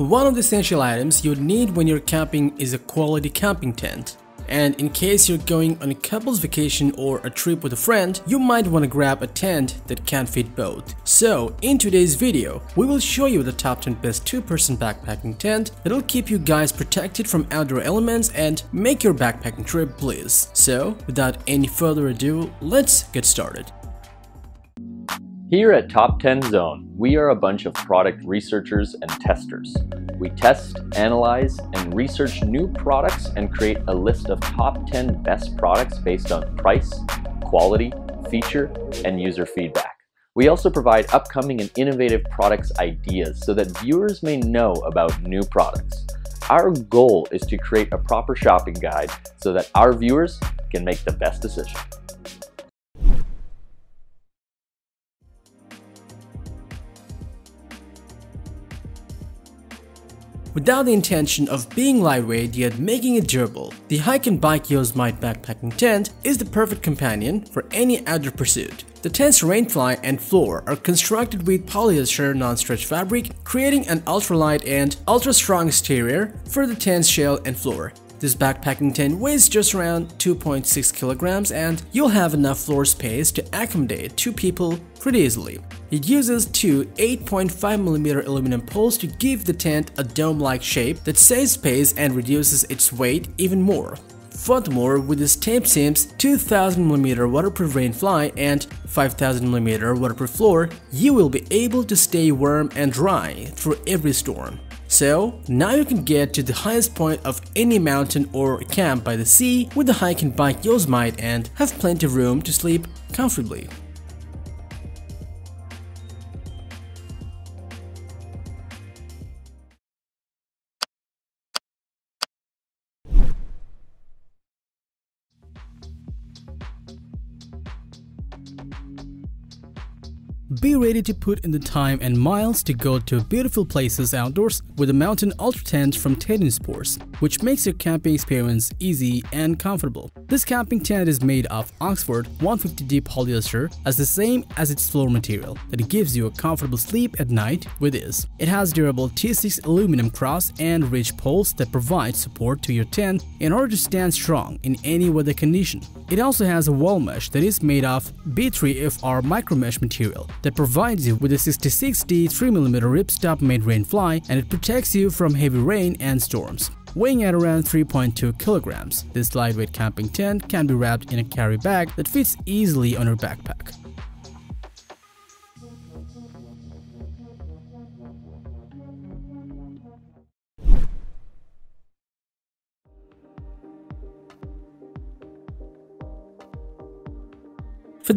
One of the essential items you need when you're camping is a quality camping tent. And in case you're going on a couple's vacation or a trip with a friend, you might want to grab a tent that can fit both. So, in today's video, we will show you the top 10 best 2-person backpacking tent that'll keep you guys protected from outdoor elements and make your backpacking trip bliss. So, without any further ado, let's get started. Here at Top 10 Zone, we are a bunch of product researchers and testers. We test, analyze, and research new products and create a list of top 10 best products based on price, quality, feature, and user feedback. We also provide upcoming and innovative products ideas so that viewers may know about new products. Our goal is to create a proper shopping guide so that our viewers can make the best decision. Without the intention of being lightweight yet making it durable, the Hyke and Byke Yosemite backpacking tent is the perfect companion for any outdoor pursuit. The tent's rainfly and floor are constructed with polyester non-stretch fabric, creating an ultralight and ultra-strong exterior for the tent's shell and floor. This backpacking tent weighs just around 2.6 kilograms and you'll have enough floor space to accommodate two people pretty easily. It uses two 8.5mm aluminum poles to give the tent a dome-like shape that saves space and reduces its weight even more. Furthermore, with its tape seams, 2000mm waterproof rainfly and 5000mm waterproof floor, you will be able to stay warm and dry through every storm. So, now you can get to the highest point of any mountain or camp by the sea with the Hyke and Byke Yosemite and have plenty of room to sleep comfortably. Be ready to put in the time and miles to go to beautiful places outdoors with a mountain ultra tent from Teton Sports, which makes your camping experience easy and comfortable. This camping tent is made of Oxford 150D polyester as the same as its floor material that gives you a comfortable sleep at night with this. It has durable T6 aluminum cross and ridge poles that provide support to your tent in order to stand strong in any weather condition. It also has a wall mesh that is made of B3FR micro mesh material that provides you with a 66D 3mm ripstop made rainfly and it protects you from heavy rain and storms. Weighing at around 3.2 kilograms, this lightweight camping tent can be wrapped in a carry bag that fits easily on your backpack.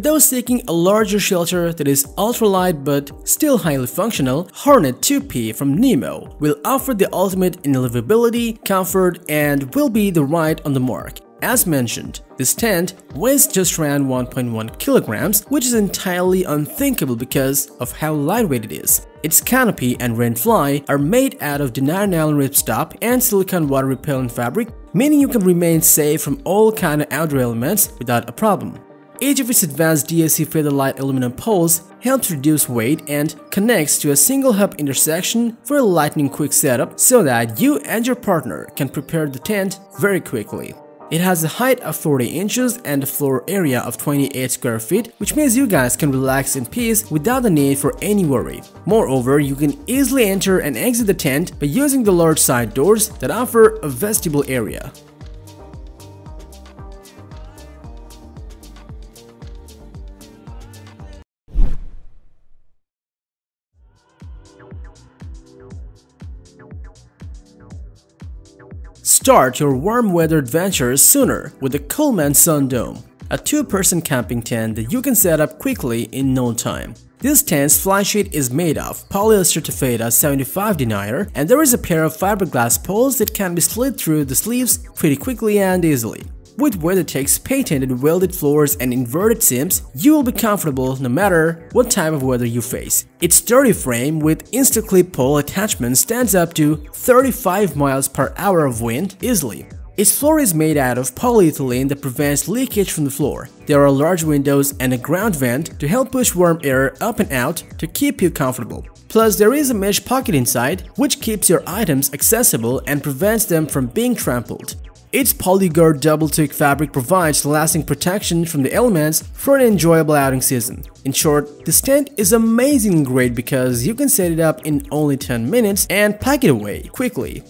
Those seeking a larger shelter that is ultralight but still highly functional, Hornet 2P from Nemo will offer the ultimate in livability, comfort, and will be the right on the mark. As mentioned, this tent weighs just around 1.1 kilograms, which is entirely unthinkable because of how lightweight it is. Its canopy and rainfly are made out of denier nylon ripstop and silicone water repellent fabric, meaning you can remain safe from all kind of outdoor elements without a problem. Each of its advanced DSC Featherlite aluminum poles helps reduce weight and connects to a single hub intersection for a lightning quick setup so that you and your partner can prepare the tent very quickly. It has a height of 40 inches and a floor area of 28 square feet, which means you guys can relax in peace without the need for any worry. Moreover, you can easily enter and exit the tent by using the large side doors that offer a vestibule area. Start your warm weather adventures sooner with the Coleman Sun Dome, a two-person camping tent that you can set up quickly in no time. This tent's flysheet is made of polyester taffeta 75 denier and there is a pair of fiberglass poles that can be slid through the sleeves pretty quickly and easily. With WeatherTec's patented welded floors and inverted seams, you will be comfortable no matter what type of weather you face. Its sturdy frame with Instaclip pole attachment stands up to 35 miles per hour of wind easily. Its floor is made out of polyethylene that prevents leakage from the floor. There are large windows and a ground vent to help push warm air up and out to keep you comfortable. Plus, there is a mesh pocket inside, which keeps your items accessible and prevents them from being trampled. Its Polyguard double thick fabric provides lasting protection from the elements for an enjoyable outing season. In short, this tent is amazingly great because you can set it up in only 10 minutes and pack it away quickly.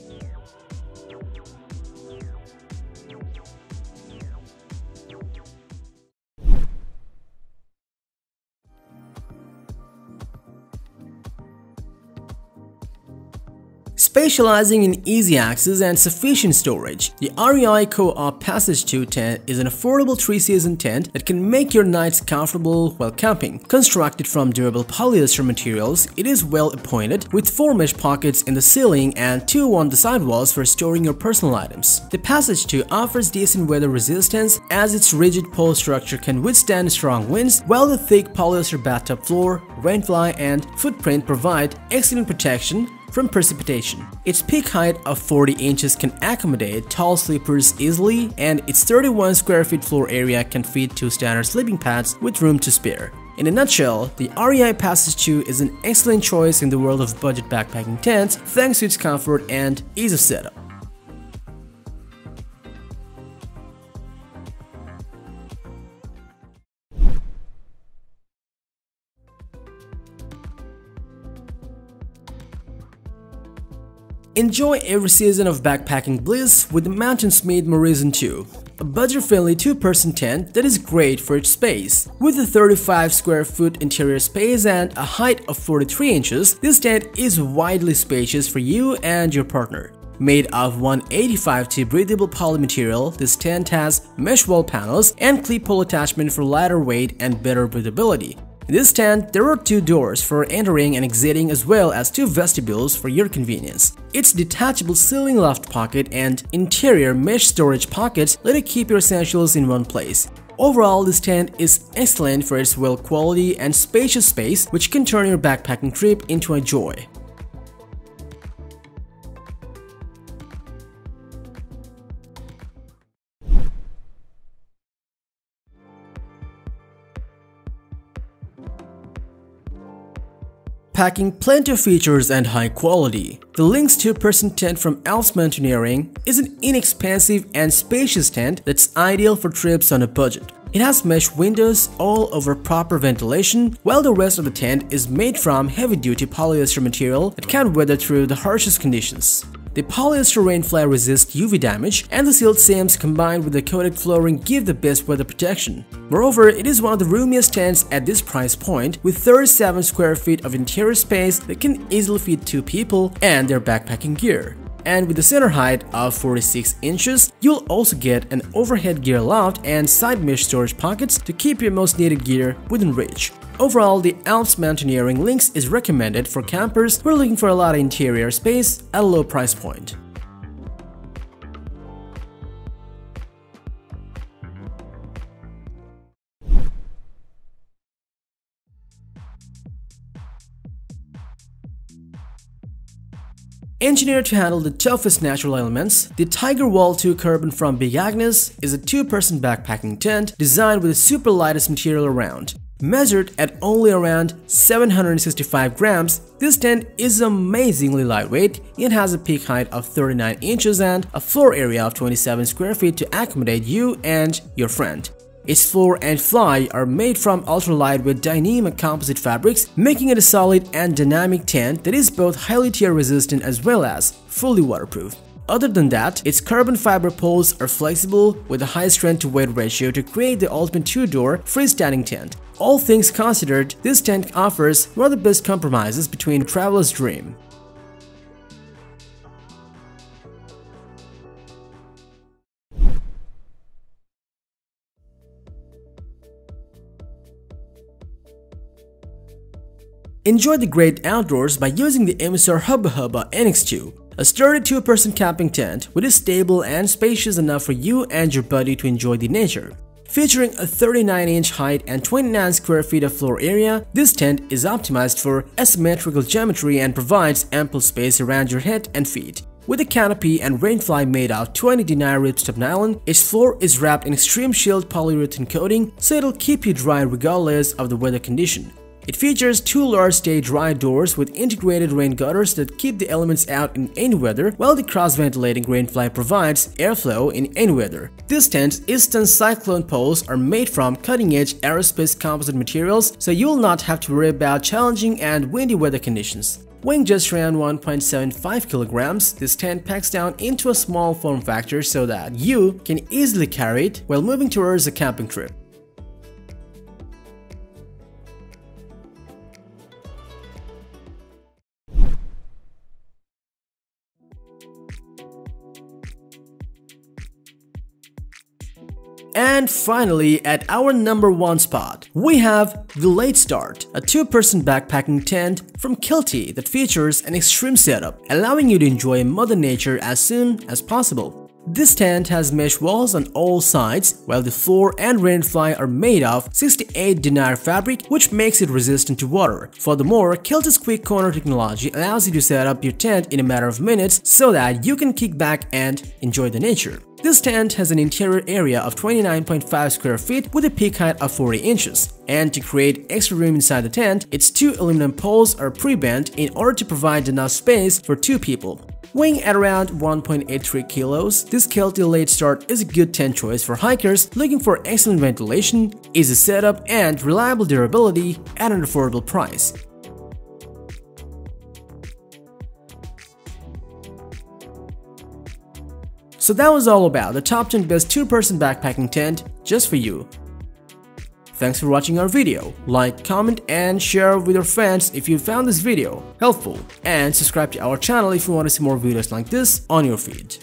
Specializing in easy access and sufficient storage, the REI Co-op Passage 2 tent is an affordable 3-season tent that can make your nights comfortable while camping. Constructed from durable polyester materials, it is well appointed with 4 mesh pockets in the ceiling and 2 on the sidewalls for storing your personal items. The Passage 2 offers decent weather resistance as its rigid pole structure can withstand strong winds, while the thick polyester bathtub floor, rainfly, and footprint provide excellent protection from precipitation. Its peak height of 40 inches can accommodate tall sleepers easily and its 31 square feet floor area can fit two standard sleeping pads with room to spare. In a nutshell, the REI Passage 2 is an excellent choice in the world of budget backpacking tents thanks to its comfort and ease of setup. Enjoy every season of backpacking bliss with the Mountainsmith Morrison 2, a budget-friendly two-person tent that is great for its space. With a 35 square foot interior space and a height of 43 inches, this tent is widely spacious for you and your partner. Made of 185T breathable poly material, this tent has mesh wall panels and clip pull attachment for lighter weight and better breathability. In this tent, there are two doors for entering and exiting as well as two vestibules for your convenience. Its detachable ceiling loft pocket and interior mesh storage pockets let you keep your essentials in one place. Overall, this tent is excellent for its well quality and spacious space which can turn your backpacking trip into a joy. Packing plenty of features and high quality. The Lynx 2-person tent from Alps Mountaineering is an inexpensive and spacious tent that's ideal for trips on a budget. It has mesh windows all over proper ventilation, while the rest of the tent is made from heavy-duty polyester material that can weather through the harshest conditions. The polyester rainfly resists UV damage, and the sealed seams combined with the coated flooring give the best weather protection. Moreover, it is one of the roomiest tents at this price point, with 37 square feet of interior space that can easily fit two people and their backpacking gear and with the center height of 46 inches, you'll also get an overhead gear loft and side mesh storage pockets to keep your most needed gear within reach. Overall, the Alps Mountaineering Lynx is recommended for campers who are looking for a lot of interior space at a low price point. Engineered to handle the toughest natural elements, the Tiger Wall 2 Carbon from Big Agnes is a two-person backpacking tent designed with the super lightest material around. Measured at only around 765 grams, this tent is amazingly lightweight. It has a peak height of 39 inches and a floor area of 27 square feet to accommodate you and your friend. Its floor and fly are made from ultra-lightweight Dyneema composite fabrics, making it a solid and dynamic tent that is both highly tear resistant as well as fully waterproof. Other than that, its carbon fiber poles are flexible with a high strength to weight ratio to create the ultimate two-door freestanding tent. All things considered, this tent offers one of the best compromises between traveler's dream. Enjoy the great outdoors by using the MSR Hubba Hubba NX2, a sturdy two-person camping tent which is stable and spacious enough for you and your buddy to enjoy the nature. Featuring a 39-inch height and 29 square feet of floor area, this tent is optimized for asymmetrical geometry and provides ample space around your head and feet. With a canopy and rainfly made out of 20 denier ripstop nylon, its floor is wrapped in Xtreme Shield polyurethane coating so it'll keep you dry regardless of the weather condition. It features two large stay dry doors with integrated rain gutters that keep the elements out in any weather, while the cross-ventilating rainfly provides airflow in any weather. This tent's Easton Cyclone poles are made from cutting-edge aerospace composite materials, so you will not have to worry about challenging and windy weather conditions. Weighing just around 1.75 kilograms, this tent packs down into a small form factor so that you can easily carry it while moving towards a camping trip. And finally, at our number one spot, we have the Late Start, a two-person backpacking tent from Kelty that features an extreme setup, allowing you to enjoy Mother Nature as soon as possible. This tent has mesh walls on all sides, while the floor and rainfly are made of 68 denier fabric which makes it resistant to water. Furthermore, Kelty's quick corner technology allows you to set up your tent in a matter of minutes so that you can kick back and enjoy the nature. This tent has an interior area of 29.5 square feet with a peak height of 40 inches. And to create extra room inside the tent, its two aluminum poles are pre-bent in order to provide enough space for two people. Weighing at around 1.83 kilos, this Kelty Late Start is a good tent choice for hikers looking for excellent ventilation, easy setup, and reliable durability at an affordable price. So that was all about the top 10 best 2-person backpacking tent just for you. Thanks for watching our video. Like, comment and share with your friends if you found this video helpful and subscribe to our channel if you want to see more videos like this on your feed.